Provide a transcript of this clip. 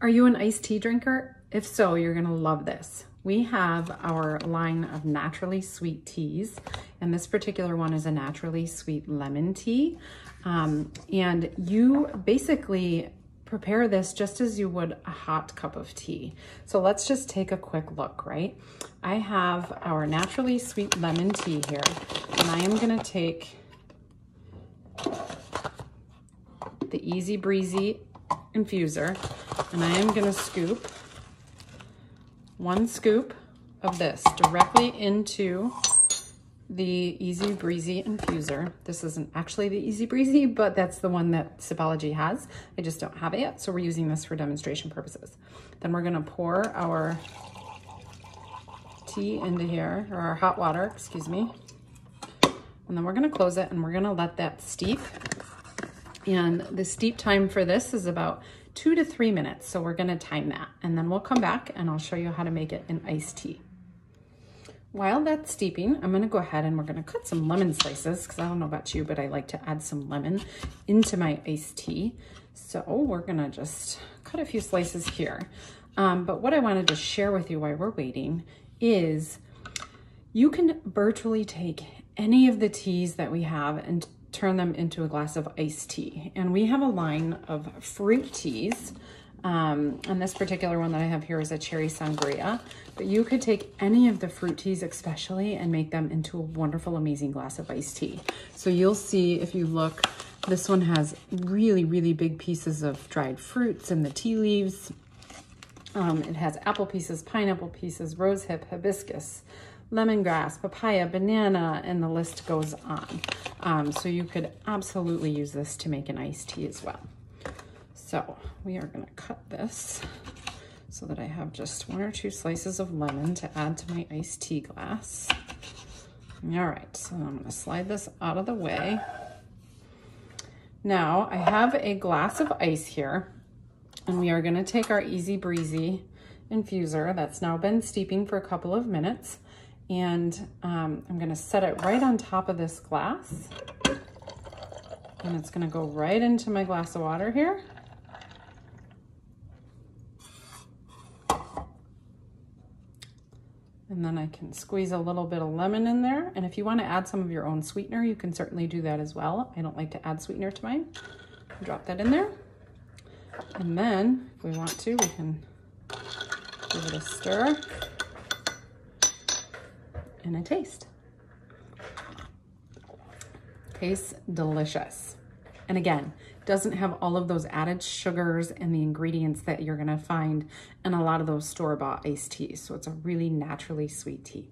Are you an iced tea drinker? If so, you're gonna love this. We have our line of naturally sweet teas, and this particular one is a naturally sweet lemon tea. Um, and you basically prepare this just as you would a hot cup of tea. So let's just take a quick look, right? I have our naturally sweet lemon tea here, and I am gonna take the Easy Breezy infuser, and I am gonna scoop one scoop of this directly into the Easy Breezy infuser. This isn't actually the Easy Breezy, but that's the one that Sipology has. I just don't have it yet, so we're using this for demonstration purposes. Then we're gonna pour our tea into here, or our hot water, excuse me. And then we're gonna close it and we're gonna let that steep. And the steep time for this is about two to three minutes. So we're gonna time that. And then we'll come back and I'll show you how to make it an iced tea. While that's steeping, I'm gonna go ahead and we're gonna cut some lemon slices because I don't know about you, but I like to add some lemon into my iced tea. So we're gonna just cut a few slices here. Um, but what I wanted to share with you while we're waiting is you can virtually take any of the teas that we have and turn them into a glass of iced tea. And we have a line of fruit teas um, and this particular one that I have here is a cherry sangria, but you could take any of the fruit teas especially and make them into a wonderful, amazing glass of iced tea. So you'll see if you look, this one has really, really big pieces of dried fruits and the tea leaves. Um, it has apple pieces, pineapple pieces, rosehip, hibiscus, lemongrass, papaya, banana, and the list goes on. Um, so you could absolutely use this to make an iced tea as well. So we are gonna cut this so that I have just one or two slices of lemon to add to my iced tea glass. All right, so I'm gonna slide this out of the way. Now I have a glass of ice here and we are gonna take our Easy Breezy infuser that's now been steeping for a couple of minutes and um, I'm gonna set it right on top of this glass and it's gonna go right into my glass of water here. And then I can squeeze a little bit of lemon in there. And if you want to add some of your own sweetener, you can certainly do that as well. I don't like to add sweetener to mine. Drop that in there. And then if we want to, we can give it a stir and a taste. Tastes delicious. And again, doesn't have all of those added sugars and the ingredients that you're gonna find in a lot of those store-bought iced teas. So it's a really naturally sweet tea.